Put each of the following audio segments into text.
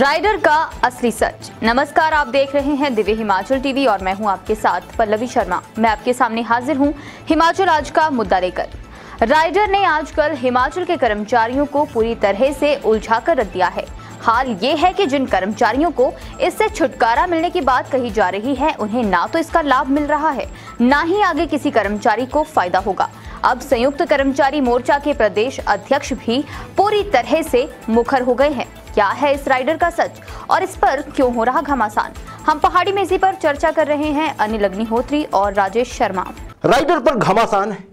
Rider का असली सच। नमस्कार, आप देख रहे हैं दिव्य हिमाचल टीवी और मैं हूँ आपके साथ पल्लवी शर्मा। मैं आपके सामने हाजिर हूँ हिमाचल आज का मुद्दा लेकर। राइडर ने आजकल हिमाचल के कर्मचारियों को पूरी तरह से उलझा कर रख दिया है। हाल ये है कि जिन कर्मचारियों को इससे छुटकारा मिलने की बात कही जा रही है, उन्हें ना तो इसका लाभ मिल रहा है, ना ही आगे किसी कर्मचारी को फ़ायदा होगा। अब संयुक्त कर्मचारी मोर्चा के प्रदेश अध्यक्ष भी पूरी तरह से मुखर हो गए हैं। क्या है इस राइडर का सच? और इस पर क्यों हो रहा घमासान? हम पहाड़ी में इसी पर चर्चा कर रहे हैं। अनिल अग्निहोत्री और राजेश शर्मा। राइडर पर घमासान है।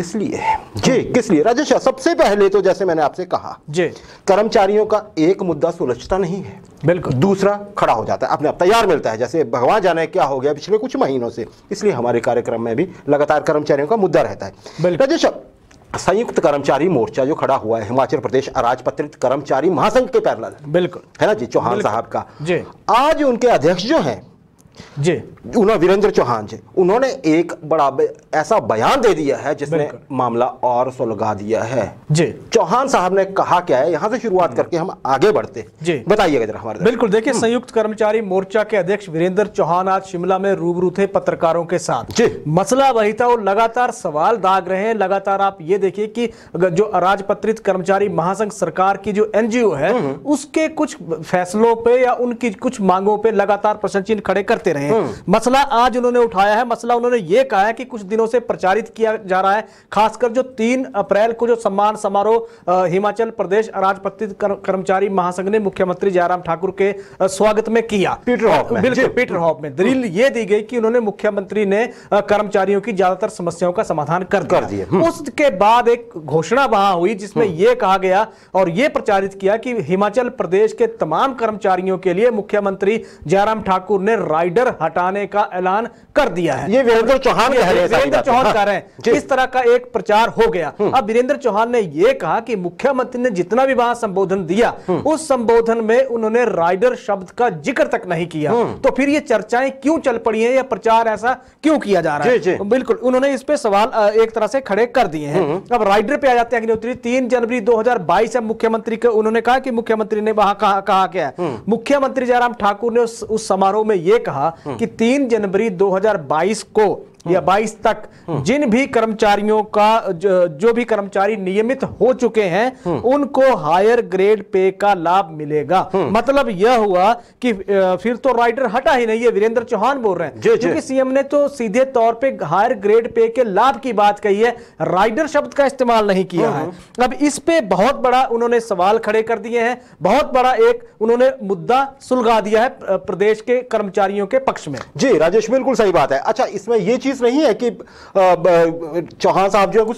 इसलिए जी किस लिए? राजेश सबसे पहले तो जैसे मैंने आपसे कहा जी। कर्मचारियों का एक मुद्दा सुलझता नहीं है। बिल्कुल। दूसरा खड़ा हो जाता है अपने आप तैयार मिलता है। जैसे भगवान जाने क्या हो गया पिछले कुछ महीनों से इसलिए हमारे कार्यक्रम में भी लगातार कर्मचारियों का मुद्दा रहता है। राजेश संयुक्त कर्मचारी मोर्चा जो खड़ा हुआ है हिमाचल प्रदेश अराजपत्रित कर्मचारी महासंघ के पैरल बिल्कुल। है ना जी चौहान साहब का। जी। आज उनके अध्यक्ष जो हैं जी। उन्होंने वीरेंद्र चौहान जी उन्होंने एक बड़ा ऐसा बयान दे दिया है जिसने मामला और सुलगा दिया है। जी। चौहान साहब ने कहा क्या है यहाँ से शुरुआत करके हम आगे बढ़ते। जी। बताइएगा जरा हमारे बिल्कुल देखिए संयुक्त कर्मचारी मोर्चा के अध्यक्ष वीरेंद्र चौहान आज शिमला में रूबरू थे पत्रकारों के साथ। जी। मसला वही था वो लगातार सवाल दाग रहे हैं। लगातार आप ये देखिए कि जो अराजपत्रित कर्मचारी महासंघ सरकार की जो एनजीओ है उसके कुछ फैसलों पे या उनकी कुछ मांगों पे लगातार प्रश्न चिन्ह खड़े करते रहे मसला आज उन्होंने उठाया है। मसला उन्होंने ये कहा है कि कुछ दिनों से प्रचारित किया जा रहा है खासकर जो तीन अप्रैल को जो सम्मान समारोह हिमाचल प्रदेश अराजपत्रित कर, कर्मचारी महासंघ ने मुख्यमंत्री जयराम ठाकुर के स्वागत में किया। पीटर हॉफ में, बिल्कुल पीटर हॉफ में। दलील ये दी गई कि उन्होंने मुख्यमंत्री ने कर्मचारियों की ज़्यादातर समस्याओं का समाधान कर दिया। हम्म। उसके बाद एक घोषणा वहाँ हुई जिसमें यह कहा गया और यह प्रचारित किया कि हिमाचल प्रदेश के तमाम कर्मचारियों के लिए मुख्यमंत्री जयराम ठाकुर ने राइडर हटाने का ऐलान कर दिया है। ये वीरेंद्र चौहान कह रहे हैं वीरेंद्र चौहान हाँ, कह रहे हैं। इस तरह का एक प्रचार हो गया। अब वीरेंद्र चौहान ने यह कहा कि मुख्यमंत्री ने जितना भी वहाँ संबोधन दिया उस संबोधन में उन्होंने राइडर शब्द का ज़िक्र तक नहीं किया। तो फिर ये चर्चाएँ क्यों चल पड़ी हैं या प्रचार ऐसा क्यों किया जा रहा। है? बिल्कुल उन्होंने इस पे सवाल एक तरह से खड़े कर दिए हैं। अब राइडर पे आ जाते हैं अग्निहोत्री। तीन जनवरी 2022 है मुख्यमंत्री के उन्होंने कहा कि मुख्यमंत्री ने वहाँ कहा, क्या मुख्यमंत्री जयराम ठाकुर ने उस, उस समारोह में यह कहा कि तीन जनवरी 2022 को या 22 तक जिन भी कर्मचारियों का जो, जो भी कर्मचारी नियमित हो चुके हैं उनको हायर ग्रेड पे का लाभ मिलेगा। मतलब यह हुआ कि फिर तो राइडर हटा ही नहीं है वीरेंद्र चौहान बोल रहे हैं। क्योंकि सीएम ने तो सीधे तौर पे हायर ग्रेड पे के लाभ की बात कही है राइडर शब्द का इस्तेमाल नहीं किया है। अब इस पे बहुत बड़ा उन्होंने सवाल खड़े कर दिए हैं बहुत बड़ा एक उन्होंने मुद्दा सुलगा दिया है प्रदेश के कर्मचारियों के पक्ष में। जी राजेश बिल्कुल सही बात है। अच्छा इसमें यह चीज़ नहीं है कि चौहान साहब जो है कुछ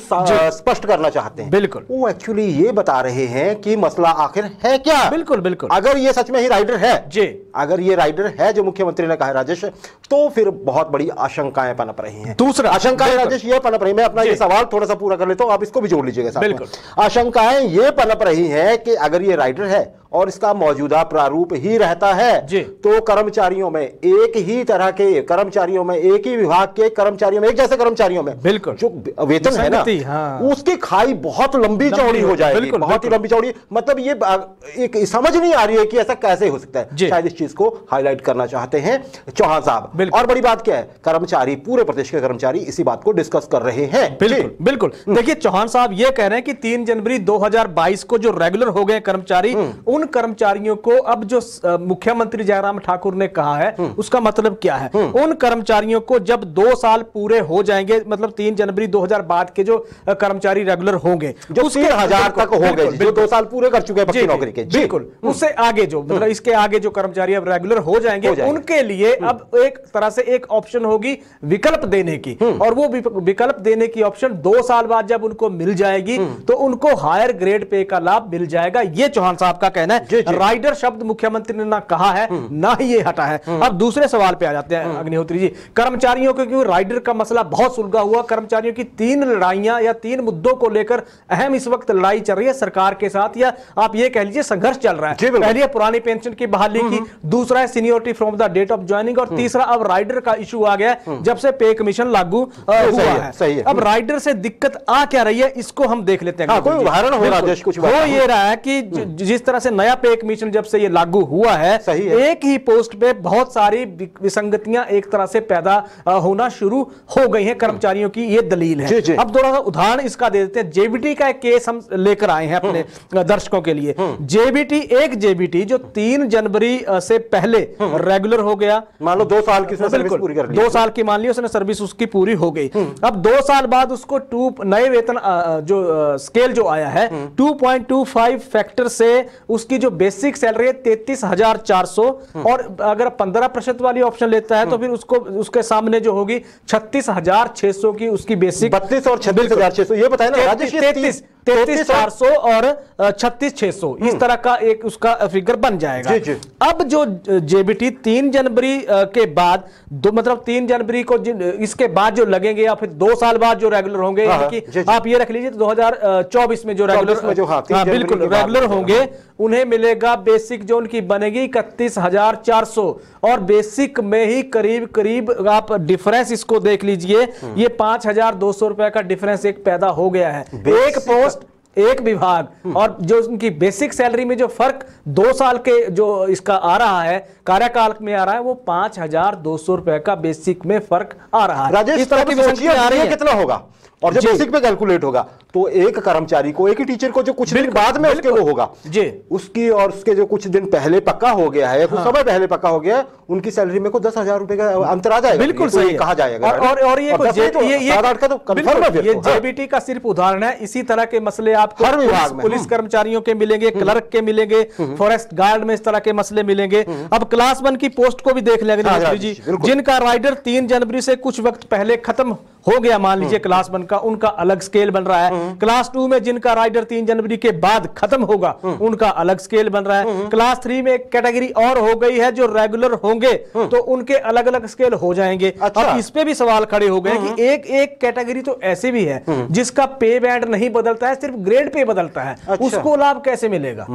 स्पष्ट करना चाहते हैं बिल्कुल। वो एक्चुअली ये बता रहे हैं कि मसला आखिर है क्या बिल्कुल बिल्कुल अगर ये सच में ही राइडर है जी। अगर ये राइडर है जो मुख्यमंत्री ने कहा राजेश तो फिर बहुत बड़ी आशंकाएँ पनप रही हैं दूसरा, आशंकाएँ। राजेश ये पनप रही मैं अपना ये सवाल थोड़ा सा पूरा कर लेता हूँ आप इसको भी जोड़ लीजिएगा बिल्कुल। आशंकाएँ ये पनप रही हैं कि अगर ये राइडर है और इसका मौजूदा प्रारूप ही रहता है। तो कर्मचारियों में एक ही तरह के कर्मचारियों में एक ही विभाग के कर्मचारियों में एक जैसे कर्मचारियों में। बिल्कुल। जो वेतन है ना हाँ। उसकी खाई बहुत लंबी चौड़ी हो जाएगी बिल्कुल, बहुत ही लंबी चौड़ी। मतलब ये एक समझ नहीं आ रही है कि ऐसा कैसे हो सकता है। शायद इस चीज़ को हाईलाइट करना चाहते हैं चौहान साहब। और बड़ी बात क्या है कर्मचारी पूरे प्रदेश के कर्मचारी इसी बात को डिस्कस कर रहे हैं। बिल्कुल। बिल्कुल। देखिए चौहान साहब ये कह रहे हैं कि तीन जनवरी 2022 को जो रेगुलर हो गए कर्मचारी उन कर्मचारियों को अब जो मुख्यमंत्री जयराम ठाकुर ने कहा है उसका मतलब क्या है? उन कर्मचारियों को जब दो साल पूरे हो जाएँगे मतलब तीन जनवरी 2000 बाद के जो कर्मचारी रेगुलर होंगे जो तीन हज़ार तक हो गए जो दो साल पूरे कर चुके हैं पक्की नौकरी के। बिल्कुल उससे आगे जो मतलब इसके आगे जो कर्मचारी अब रेगुलर हो जाएँगे उनके लिए अब एक तरह से एक ऑप्शन होगी विकल्प देने की। और वो विकल्प देने की ऑप्शन दो साल बाद जब उनको मिल जाएगी तो उनको हायर ग्रेड पे का लाभ मिल जाएगा ये चौहान साहब का कहना है राइडर शब्द मुख्यमंत्री ने ना कहा है ना ही ये हटा है। अब दूसरे सवाल पे आ जाते हैं अग्निहोत्री जी। कर्मचारियों के क्योंकि राइडर का मसला बहुत सुलझा हुआ? कर्मचारियों की तीन लड़ाइयाँ या तीन मुद्दों को लेकर अहम इस वक्त लड़ाई चल रही है सरकार के साथ या आप ये कह लीजिए संघर्ष चल रहा है। पहली है पुरानी पेंशन की बहाली की दूसरा है seniority from the date of joining और तीसरा अब राइडर का इशू आ गया जब से पे कमिशन लागू हुआ है। अब राइडर से दिक्कत आ क्या रही है इसको हम देख लेते हैं हाँ, कोई उदाहरण हो राजेश, कुछ हो ये रहा है कि जिस तरह से नया पे कमीशन जब से ये लागू हुआ है सही है। एक ही पोस्ट पे बहुत सारी विसंगतियाँ एक तरह से पैदा होना शुरू हो गई हैं कर्मचारियों की ये दलील जी, है। जी। अब थोड़ा सा उदाहरण इसका दे देते हैं। जेबीटी का एक केस हम लेकर आए हैं अपने दर्शकों के लिए। जेबीटी एक जेबीटी जो तीन जनवरी से पहले रेगुलर हो गया। मान लो दो साल की सर्विस बिल्कुल। पूरी कर दो साल की मान ली उसने सर्विस उसकी पूरी हो गई। अब दो साल बाद उसको टू नए वेतन जो स्केल जो आया है 2.25 फैक्टर से उसकी जो बेसिक सैलरी है तैतीस हज़ार चार सौ और अगर पंद्रह प्रतिशत वाली ऑप्शन लेता है तो फिर उसको उसके सामने जो होगी छत्तीस हज़ार छह सौ की उसकी बेसिक बत्तीस और छब्बीस हज़ार छह सौ ये बताए ना तैतीस तैतीस चार सौ और छत्तीस छह सौ इस तरह का एक उसका फिगर बन जाएगा। जी, जी। अब जो जेबीटी तीन जनवरी के बाद दो मतलब तीन जनवरी को इसके बाद जो लगेंगे या फिर दो साल बाद जो रेगुलर होंगे हाँ, हाँ। आप ये रख लीजिए 2024 में जो रेगुलर में जो, हाँ, बिल्कुल रेगुलर होगा। उन्हें मिलेगा बेसिक जो उनकी बनेगी इकतीस हज़ार चार सौ। और बेसिक में ही करीब करीब आप डिफरेंस इसको देख लीजिए हम्म। ये पाँच हज़ार दो सौ रुपए का डिफरेंस एक पैदा हो गया है। एक पोस्ट एक विभाग। और जो उनकी बेसिक सैलरी में जो फ़र्क दो साल के जो इसका आ रहा है कार्यकाल में आ रहा है वो पाँच हज़ार दो सौ रुपए का बेसिक में फ़र्क आ रहा है। राजेश इस तरह की कितना होगा? और जब बेसिक पे कैलकुलेट होगा तो एक कर्मचारी को एक ही टीचर को जो कुछ दिन बाद में उसके वो होगा। जी। उसकी और उसके जो कुछ दिन पहले पक्का हो गया है कुछ समय पहले पक्का हो गया है उनकी सैलरी में को दस हज़ार रुपए का अंतर आ जाएगा। बिल्कुल तो सही है। कहा जाएगा और और, ये तो ये ये का तो है ये हाँ। जेबीटी का सिर्फ़ उदाहरण है। इसी तरह के मसले आपको हर विभाग पुलिस- में, पुलिस हम्म। कर्मचारियों के मिलेंगे क्लर्क के मिलेंगे फॉरेस्ट गार्ड में इस तरह के मसले मिलेंगे। अब क्लास वन की पोस्ट को भी देख लेंगे हाँ, जी। जिनका राइडर तीन जनवरी से कुछ वक्त पहले खत्म हो गया मान लीजिए क्लास वन का उनका अलग स्केल बन रहा है। क्लास टू में जिनका राइडर तीन जनवरी के बाद खत्म होगा उनका अलग स्केल बन रहा है। क्लास थ्री में एक कैटेगरी और हो गई है जो रेगुलर होंगे तो उनके अलग अलग स्केल हो जाएँगे। अच्छा। अब इस पे भी सवाल खड़े हो गए कि एक एक कैटेगरी तो ऐसे भी है जिसका पे बैंड नहीं बदलता है सिर्फ़ ग्रेड पे बदलता है। अच्छा। उसको लाभ कैसे मिलेगा?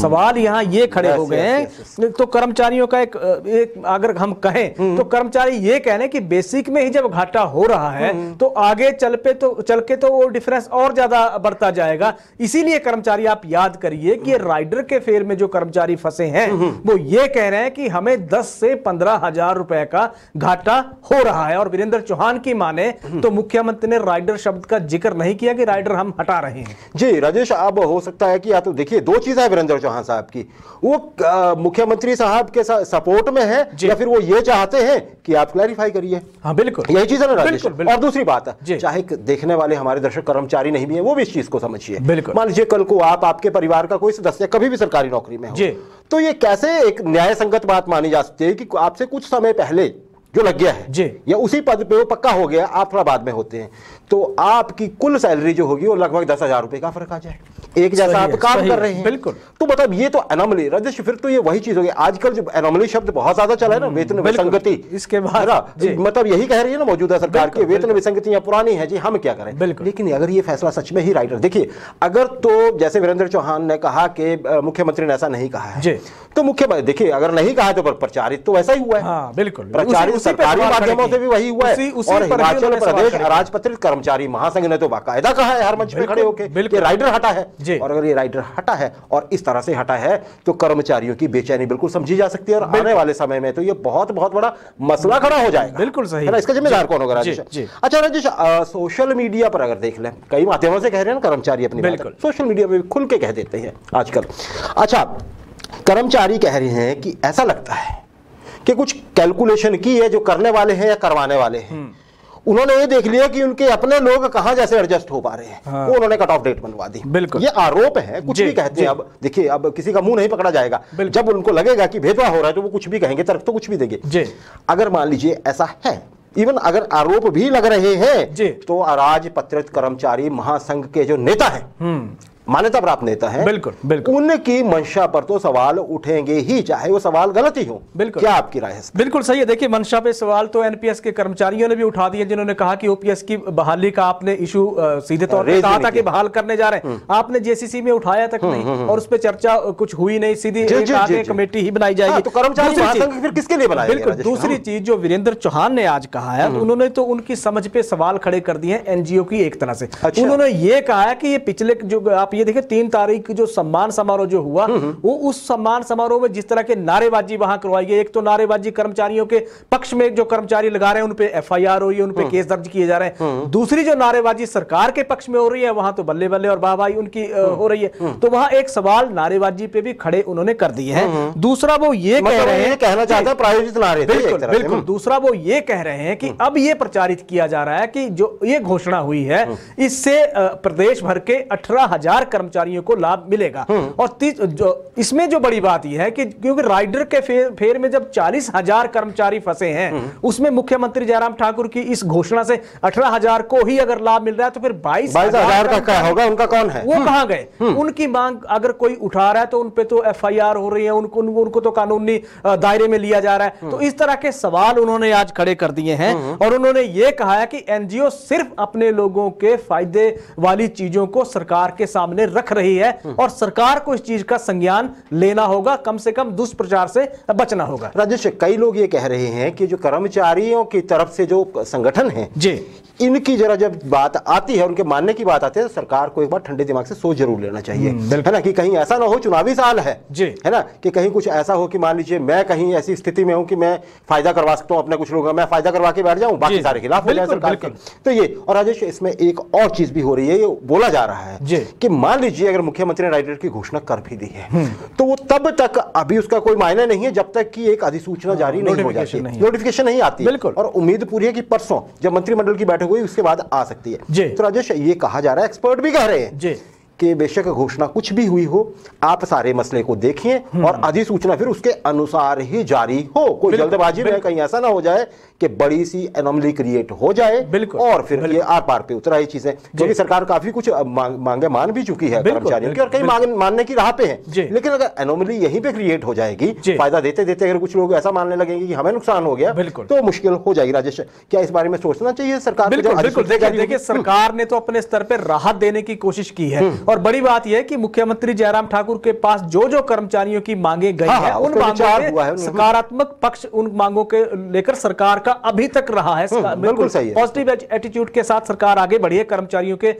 सवाल यहाँ ये खड़े हो गए हैं। तो कर्मचारियों का एक एक अगर हम कहें तो कर्मचारी ये कह रहे हैं कि बेसिक में ही जब घाटा हो रहा है तो आगे चल पे तो चल के तो वो डिफरेंस और ज़्यादा बढ़ता जाएगा। इसीलिए कर्मचारी आप याद करिए कि राइडर के फेर में जो कर्मचारी फंसे हैं वो ये कह रहे हैं कि हमें 10 से पंद्रह हज़ार रुपए का घाटा हो रहा है। और वीरेंद्र चौहान की माने तो मुख्यमंत्री ने राइडर शब्द का ज़िक्र नहीं किया कि राइडर हम हटा रहे हैं। जी राजेश अब हो सकता है कि या तो देखिए दो चीज़ है वीरेंद्र चौहान साहब की। वो मुख्यमंत्री साहब के सपोर्ट में है या फिर वो ये चाहते हैं कि आप क्लैरिफाई करिए? हाँ बिल्कुल। यही चीज़ है ना राजेश। और दूसरी बात चाहे देखने वाले हमारे दर्शक कर्मचारी नहीं भी है वो भी इस चीज़ को समझिए बिल्कुल। मान लीजिए कल को आप आपके परिवार का कोई सदस्य कभी भी सरकारी नौकरी में हो तो ये कैसे एक न्याय संगत बात मानी जा सकती है कि आपसे कुछ समय पहले जो लग गया है जी। या उसी पद पे वो पक्का हो गया आप थोड़ा बाद में होते हैं तो आपकी कुल सैलरी जो होगी वो लगभग दस हज़ार रुपए का फ़र्क आ जाए एक जैसा आप काम कर रहे हैं बिल्कुल। तो मतलब ये तो एनोमली राजेश फिर तो ये वही चीज़ होगी आजकल जो एनोमली शब्द बहुत ज़्यादा चला है ना वेतन विसंगति इसके बाद-। मतलब यही कह रही है ना मौजूदा सरकार की वेतन विसंगतियाँ पुरानी है जी हम क्या करें बिल्कुल। लेकिन अगर ये फैसला सच में ही राइटर देखिए अगर तो जैसे वीरेंद्र चौहान ने कहा कि मुख्यमंत्री ने ऐसा नहीं कहा है। तो मुख्य देखिए अगर नहीं कहा तो पर प्रचारित तो वैसा ही हुआ है। हाँ, बिल्कुल। प्रचारित सरकारी माध्यमों से भी वही हुआ है। उसी और हिमाचल प्रदेश राजपत्रित कर्मचारी महासंघ ने तो बाकायदा कहा है हर मंच पे खड़े होकर। राइडर हटा है। और अगर ये राइडर हटा है और इस तरह से हटा है तो कर्मचारियों की बेचैनी बिल्कुल समझी जा सकती है और आने वाले समय में तो ये बहुत बहुत बड़ा मसला खड़ा हो जाएगा। बिल्कुल सही। है ना इसका जिम्मेदार कौन होगा राजेश? अच्छा राजेश सोशल मीडिया पर अगर देख लें कई माध्यमों से कह रहे हैं ना कर्मचारी अपनी। सोशल मीडिया पर भी खुल के कह देते हैं आजकल। अच्छा कर्मचारी कह रहे हैं कि ऐसा लगता है कि कुछ कैलकुलेशन की है जो करने वाले हैं या करवाने वाले हैं। उन्होंने ये देख लिया कि उनके अपने लोग कहाँ जैसे एडजस्ट हो पा रहे हैं। हाँ। वो उन्होंने कट ऑफ़ डेट बनवा दी। बिल्कुल। ये आरोप है कुछ भी कहते हैं अब देखिए अब किसी का मुँह नहीं पकड़ा जाएगा। जब उनको लगेगा कि भेदभाव हो रहा है तो वो कुछ भी कहेंगे तर्क तो कुछ भी देंगे। अगर मान लीजिए ऐसा है इवन अगर आरोप भी लग रहे हैं। तो अराजपत्रित कर्मचारी महासंघ के जो नेता हैं मान्यता प्राप्त नेता है। बिल्कुल, बिल्कुल। उनकी मंशा पर तो सवाल उठेंगे ही चाहे वो सवाल गलत ही हो। बिल्कुल। क्या आपकी राय है बिल्कुल सही है। देखिए मंशा पे सवाल तो एनपीएस के कर्मचारियों ने भी उठा दिए जिन्होंने कहा कि ओपीएस की बहाली का आपने इशू सीधे तौर पर कहा था कि बहाल करने जा रहे हैं। आपने जेसीसी में उठाया तक नहीं और उस पर चर्चा कुछ हुई नहीं सीधी। कमेटी ही बनाई जाएगी। हाँ, तो कर्मचारी किसके लिए बनाया बिल्कुल दूसरी। चीज़ जो वीरेंद्र चौहान ने आज कहा है उन्होंने तो उनकी समझ पे सवाल खड़े कर दिए एनजीओ की एक तरह से। अच्छा। उन्होंने ये कहा है कि ये पिछले जो आप आप ये देखिए तीन तारीख जो सम्मान समारोह जो हुआ वो उस सम्मान समारोह में जिस तरह के नारेबाजी वहाँ करवाई गई एक तो नारेबाजी कर्मचारियों के पक्ष में जो कर्मचारी लगा रहे हैं उन पे एफआईआर हो रही है उन पे केस दर्ज किए जा रहे हैं। दूसरी जो नारेबाजी सरकार के पक्ष में हो रही है वहाँ तो बल्ले बल्ले और वाहवाही उनकी हो रही है। तो वहाँ एक सवाल नारेबाजी पे भी खड़े उन्होंने कर दिए हैं। दूसरा वो ये कह मतलब रहे हैं कहना चाहता है प्रायोजित एक बिल्कुल। बिल्कुल दूसरा वो ये कह रहे हैं कि अब ये प्रचारित किया जा रहा है कि जो ये घोषणा हुई है इससे प्रदेश भर के अठारह हज़ार कर्मचारियों को लाभ मिलेगा। और जो इसमें जो बड़ी बात यह है कि क्योंकि राइडर के फेर, फेर में जब चालीस हज़ार कर्मचारी फंसे हैं उसमें मुख्यमंत्री जयराम ठाकुर की इस घोषणा से अठारह हज़ार को ही अगर लाभ मिल रहा है तो फिर बाईस हज़ार का क्या होगा? उनका कौन है? वो कहाँ गए? उनकी मांग अगर कोई उठा रहा है तो उनपे तो एफआईआर हो रही है उनको उनको, उनको तो कानूनी दायरे में लिया जा रहा है। तो इस तरह के सवाल उन्होंने आज खड़े कर दिए हैं और उन्होंने ये कहा है कि एनजीओ सिर्फ़ अपने लोगों के फ़ायदे वाली चीज़ों को सरकार के सामने रख रही है और सरकार को इस चीज़ का संज्ञान लेना होगा कम से कम दुष्प्रचार से बचना होगा। राजेश कई लोग ये कह रहे हैं कि जो कर्मचारियों की तरफ़ से जो संगठन है जी। इनकी जरा जब बात आती है उनके मानने की बात आती है तो सरकार को एक बार ठंडे दिमाग से सोच ज़रूर लेना चाहिए। है ना कि कहीं ऐसा ना हो चुनावी साल है। जी। है ना कि कहीं कुछ ऐसा हो कि मान लीजिए मैं कहीं ऐसी स्थिति में हूँ कि मैं फ़ायदा करवा सकता हूँ अपने कुछ लोगों का मैं फ़ायदा करवा के बैठ जाऊँ बाकी सारे खिलाफ हो जाए सरकार के। तो ये और राजेश इसमें एक और चीज़ भी हो रही है ये बोला जा रहा है। कि मान लीजिए अगर मुख्यमंत्री ने राइडर की घोषणा कर भी दी है तो वो तब तक अभी उसका कोई मायने नहीं है जब तक कि एक अधिसूचना जारी नहीं हो जाती। नोटिफिकेशन नहीं आती। बिल्कुल। और उम्मीद पूरी है कि परसों जब मंत्रिमंडल की बैठक हुई उसके बाद आ सकती है जी। तो राजेश ये कहा जा रहा है एक्सपर्ट भी कह रहे हैं जी। कि बेशक घोषणा कुछ भी हुई हो आप सारे मसले को देखिए और अधिसूचना फिर उसके अनुसार ही जारी हो। कोई जल्दबाजी में कहीं ऐसा ना हो जाए कि बड़ी सी एनोमली क्रिएट हो जाए। और फिर ये आर पार पे उतरा आई चीज़ें। क्योंकि सरकार काफ़ी कुछ मांगे मान भी चुकी है कर्मचारियों की और कई। मांग, मानने की राह पे है। लेकिन अगर एनोमली यहीं पे क्रिएट हो जाएगी फ़ायदा देते देते अगर कुछ लोग ऐसा मानने लगेंगे कि हमें नुकसान हो गया। तो मुश्किल हो जाएगी। राजेश क्या इस बारे में सोचना चाहिए सरकार बिल्कुल बिल्कुल। देखिए? सरकार ने तो अपने स्तर पर राहत देने की कोशिश की है। और बड़ी बात यह है कि मुख्यमंत्री जयराम ठाकुर के पास जो जो कर्मचारियों की मांगे गई हाँ, है हाँ, उन मांगों है, हम्म। सकारात्मक पक्ष उन मांगों के लेकर सरकार का अभी तक रहा है हम्म, बिल्कुल सही है। पॉजिटिव एटीट्यूड के साथ सरकार आगे बढ़ी है कर्मचारियों के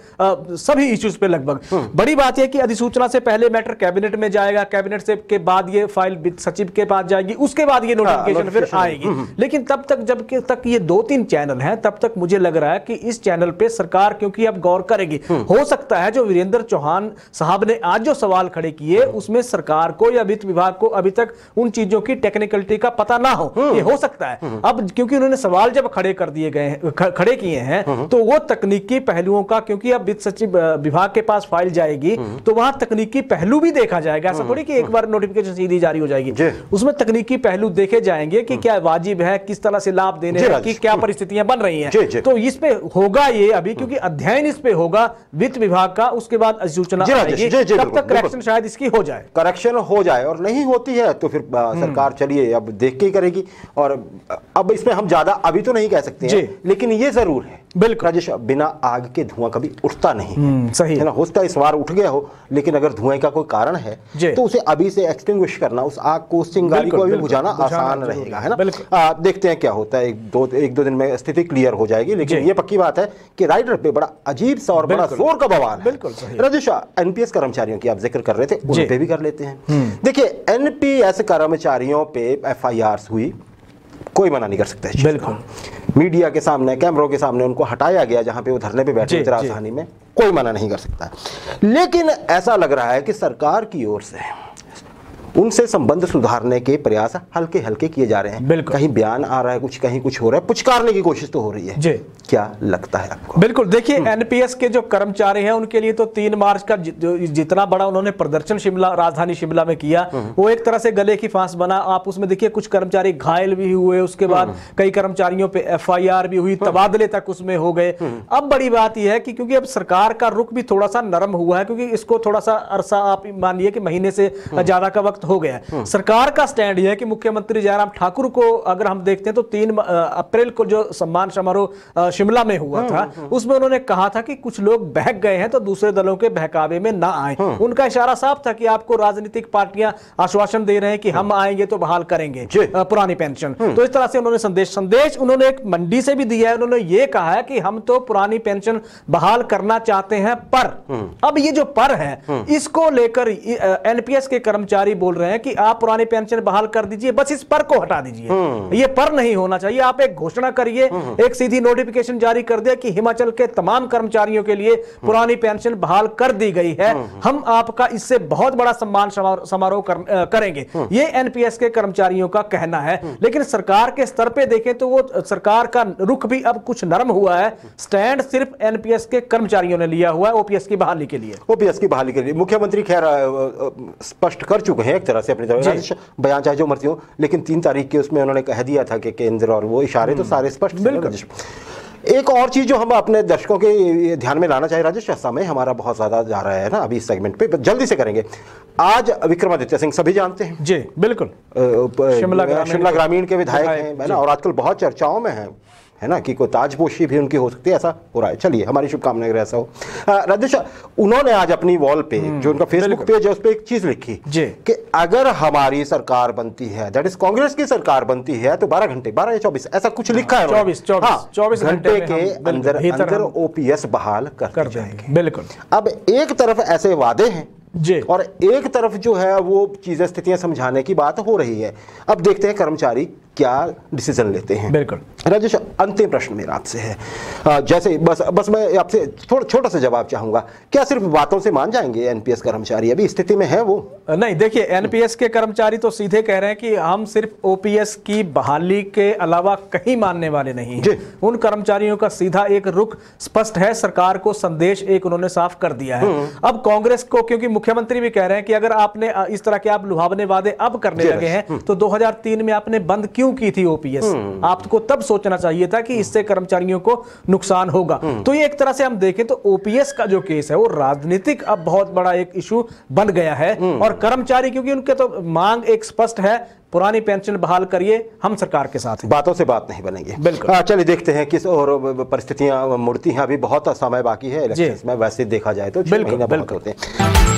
सभी इश्यूज़ पे लगभग हम्म। बड़ी बात यह कि अधिसूचना से पहले मैटर कैबिनेट में जाएगा कैबिनेट से के बाद ये फ़ाइल सचिव के पास जाएगी उसके बाद ये नोटिफिकेशन फिर आएगी लेकिन तब तक जब तक ये दो तीन चैनल हैं तब तक मुझे लग रहा है कि इस चैनल पे सरकार क्योंकि अब गौर करेगी हो सकता है जो वीरेंद्र चौहान साहब ने आज जो सवाल खड़े किए उसमें सरकार को या वित्त विभाग को अभी तक उन चीज़ों की टेक्निकलिटी का पता ना हो। ये हो सकता है। अब क्योंकि उन्होंने सवाल जब खड़े कर दिए गए खड़े किए हैं तो वो तकनीकी पहलुओं का क्योंकि अब वित्त सचिव विभाग के पास फ़ाइल जाएगी तो वहाँ तकनीकी पहलू भी देखा जाएगा। ऐसा थोड़ी कि एक बार नोटिफिकेशन सीधी जारी हो जाएगी। उसमें तकनीकी पहलू देखे जाएँगे कि क्या वाजिब है किस तरह से लाभ देने हैं कि क्या परिस्थितियाँ बन रही। हैं। तो इस पे होगा ये अभी क्योंकि अध्ययन इस पे होगा वित्त विभाग का उसके बाद अधिसूचना तब तक करेक्शन शायद इसकी हो जाए। करेक्शन हो जाए और नहीं होती है तो फिर हम्म। सरकार चलिए अब देख के ही करेगी। और अब इसमें हम ज़्यादा अभी तो नहीं कह सकते हैं लेकिन ये ज़रूर है। बिल्कुल। राजेश बिना आग के धुआँ कभी उठता नहीं हम्म, सही है। ना? हो सकता है इस बार उठ गया हो लेकिन अगर धुएँ का कोई कारण है तो उसे अभी से एक्सटिंग करना उस आग को उस चिंगारी को अभी बुझाना आसान रहेगा है, है ना? आ, देखते हैं क्या होता है। एक दो एक दो दिन में स्थिति क्लियर हो जाएगी लेकिन ये पक्की बात है कि राइडर पे बड़ा अजीब सा और बड़ा ज़ोर का बवाल है। राजेश एनपीएस कर्मचारियों की आप ज़िक्र कर रहे थे उन पे भी कर लेते हैं। देखिए एनपीएस कर्मचारियों पे एफआईआर हुई कोई मना नहीं कर सकता बिल्कुल। मीडिया के सामने कैमरों के सामने उनको हटाया गया जहाँ पे वो धरने पे बैठे थे राजधानी में। कोई मना नहीं कर सकता। लेकिन ऐसा लग रहा है कि सरकार की ओर से उनसे संबंध सुधारने के प्रयास हल्के हल्के किए जा रहे हैं। कहीं बयान आ रहा है कुछ कहीं कुछ हो रहा है पुचकारने की कोशिश तो हो रही है। जी। क्या लगता है आपको? बिल्कुल देखिए एनपीएस के जो कर्मचारी हैं उनके लिए तो तीन मार्च का जि- जितना बड़ा उन्होंने प्रदर्शन शिमला राजधानी शिमला में किया वो एक तरह से गले की फांस बना। आप उसमें देखिए कुछ कर्मचारी घायल भी हुए उसके बाद कई कर्मचारियों पे एफआईआर भी हुई तबादले तक उसमें हो गए। अब बड़ी बात यह है कि क्योंकि अब सरकार का रुख भी थोड़ा सा नरम हुआ है क्योंकि इसको थोड़ा सा अरसा आप मानिए कि महीने से ज़्यादा का वक्त हो गया है। सरकार का स्टैंड यह है कि मुख्यमंत्री जयराम ठाकुर को अगर हम देखते हैं तो तीन अप्रैल को जो सम्मान समारोह शिमला में हुआ था उसमें उन्होंने कहा था कि कुछ लोग बहक गए हैं तो दूसरे दलों के बहकावे में ना आए। उनका इशारा साफ़ था कि आपको राजनीतिक पार्टियाँ आश्वासन दे रहे हैं कि हम आएँगे तो बहाल करेंगे पुरानी पेंशन। तो इस तरह से उन्होंने संदेश संदेश उन्होंने एक मंडी से भी दिया है। उन्होंने ये कहा है कि हम तो पुरानी पेंशन बहाल करना चाहते हैं पर अब ये जो पर है इसको लेकर एनपीएस के कर्मचारी बोल रहे हैं कि आप पुरानी पेंशन बहाल कर दीजिए बस इस पर को हटा दीजिए। ये पर नहीं होना चाहिए आप एक घोषणा करिए एक सीधी नोटिफिकेशन जारी कर दे कि हिमाचल के तमाम कर्मचारियों के लिए पुरानी पेंशन बहाल कर दी गई है। हम आपका इससे बहुत बड़ा सम्मान समारोह कर, करेंगे। ये एनपीएस के कर्मचारियों का कहना है। लेकिन सरकार के स्तर पे देखें तो वो सरकार का रुख भी अब कुछ नरम हुआ है। स्टैंड सिर्फ़ एनपीएस के कर्मचारियों ने लिया हुआ है ओपीएस की बहाली के लिए। ओपीएस की बहाली के लिए। मुख्यमंत्री खैर स्पष्ट कर चुके हैं एक तरह से अपनी तरफ़ बयान चाहे जो मर्ज़ी हो लेकिन तीन तारीख के उसमें उन्होंने कह दिया था कि केंद्र और वो इशारे तो सारे स्पष्ट। एक और चीज़ जो हम अपने दर्शकों के ध्यान में लाना चाहिए राजेश समय हमारा बहुत ज़्यादा जा रहा है ना अभी इस सेगमेंट पे जल्दी से करेंगे। आज विक्रमादित्य सिंह सभी जानते हैं। जी बिल्कुल। शिमला ग्रामीण के विधायक विधायक, हैं है ना? और आजकल बहुत चर्चाओं में हैं। है ना कि कोई ताजपोशी भी उनकी हो सकती है ऐसा हो रहा है। चलिए हमारी शुभकामनाएँ अगर ऐसा हो। राजेश उन्होंने आज अपनी वॉल पे जो उनका फेसबुक पेज है उस पर एक चीज़ लिखी कि अगर हमारी सरकार बनती है दैट इज़ कांग्रेस की सरकार बनती है तो 12 घंटे 12 या 24 ऐसा कुछ लिखा है। 24, 24, हाँ, 24 घंटे के अंदर अंदर ओपीएस बहाल कर, जाएगी। बिल्कुल। अब एक तरफ़ ऐसे वादे हैं जी। और एक तरफ़ जो है वो चीज़ें स्थितियाँ समझाने की बात हो रही है। अब देखते हैं कर्मचारी क्या डिसीज़न लेते हैं। बिल्कुल। राजेश अंतिम प्रश्न मेरा आपसे है। जैसे बस बस मैं आपसे थोड़ा छोटा सा जवाब चाहूँगा। क्या सिर्फ़ बातों से मान जाएँगे एनपीएस कर्मचारी? अभी स्थिति में है वो? नहीं देखिए एनपीएस के कर्मचारी तो सीधे कह रहे हैं कि हम सिर्फ़ ओपीएस की बहाली के अलावा कहीं मानने वाले नहीं जी। हैं उन कर्मचारियों का सीधा एक रुख स्पष्ट है सरकार को संदेश एक उन्होंने साफ़ कर दिया है। अब कांग्रेस को क्योंकि मुख्यमंत्री भी कह रहे हैं कि अगर आपने इस तरह के आप लुभावने वादे अब करने लगे हैं तो 2003 में आपने बंद क्यों की थी ओपीएस? आपको तब सोचना चाहिए था कि इससे कर्मचारियों को नुकसान होगा। तो ये एक तरह से हम देखें तो ओपीएस का जो केस है वो राजनीतिक अब बहुत बड़ा एक इशू बन गया है। और कर्मचारी क्योंकि उनके तो मांग एक स्पष्ट है पुरानी पेंशन बहाल करिए हम सरकार के साथ बातों से बात नहीं बनेगी। बिल्कुल। चलिए देखते हैं किस और परिस्थितियाँ मुड़ती हैं अभी बहुत समय बाकी है इलेक्शंस में वैसे देखा जाए तो बिल्कुल, बिल्कुल। होते हैं।